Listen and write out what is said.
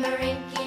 rinky